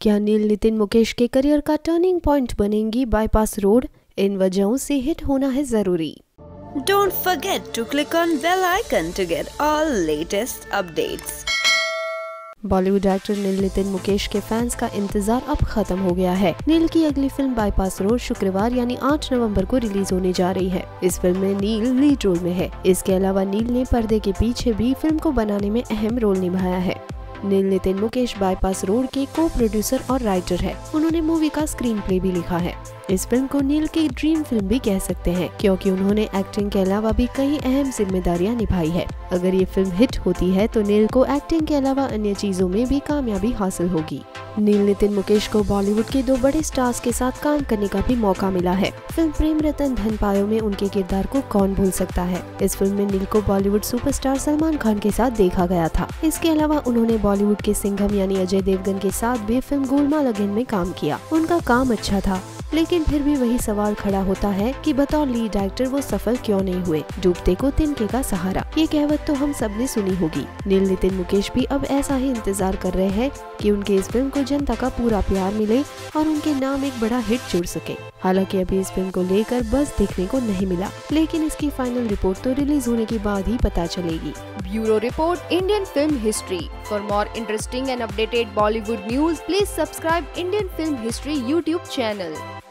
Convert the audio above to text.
क्या नील नितिन मुकेश के करियर का टर्निंग पॉइंट बनेंगी बाईपास रोड इन वजहों से हिट होना है ज़रूरी। Don't forget to click on bell icon to get all latest updates. Bollywood actor Neil Nitin Mukesh के फैंस का इंतज़ार अब खत्म हो गया है। नील की अगली फ़िल्म बाईपास रोड शुक्रवार यानी 8 नवंबर को रिलीज़ होने जा रही है। इस फ़िल्म में नील लीड रोल में है। इसके अलावा नील ने पर्दे के पीछे भी फ़िल्म को बनाने में अहम रोल निभाया है। नील नितिन मुकेश बाईपास रोड के को प्रोड्यूसर और राइटर है। उन्होंने मूवी का स्क्रीन प्ले भी लिखा है। इस फ़िल्म को नील की ड्रीम फ़िल्म भी कह सकते हैं, क्योंकि उन्होंने एक्टिंग के अलावा भी कई अहम जिम्मेदारियाँ निभाई है। अगर ये फ़िल्म हिट होती है तो नील को एक्टिंग के अलावा अन्य चीज़ों में भी कामयाबी हासिल होगी। नील नितिन मुकेश को बॉलीवुड के दो बड़े स्टार्स के साथ काम करने का भी मौका मिला है। फ़िल्म प्रेम रतन धन पायो में उनके किरदार को कौन भूल सकता है? इस फ़िल्म में नील को बॉलीवुड सुपरस्टार सलमान खान के साथ देखा गया था। इसके अलावा उन्होंने बॉलीवुड के सिंघम यानी अजय देवगन के साथ भी फ़िल्म गोलमाल अगेन में काम किया। उनका काम अच्छा था। लेकिन फिर भी वही सवाल खड़ा होता है कि बतौर लीड डायरेक्टर वो सफल क्यों नहीं हुए? डूबते को तिनके का सहारा। ये कहवत तो हम सबने सुनी होगी। नील नितिन मुकेश भी अब ऐसा ही इंतज़ार कर रहे हैं कि उनके इस फ़िल्म को जनता का पूरा प्यार मिले और उनके नाम एक बड़ा हिट जुड़ सके। हालाँकि अभी इस फ़िल्म को लेकर बस देखने को नहीं मिला, लेकिन इसकी फाइनल रिपोर्ट तो रिलीज़ होने के बाद ही पता चलेगी। Bureau report Indian film history for more interesting and updated Bollywood news please subscribe Indian film history YouTube channel.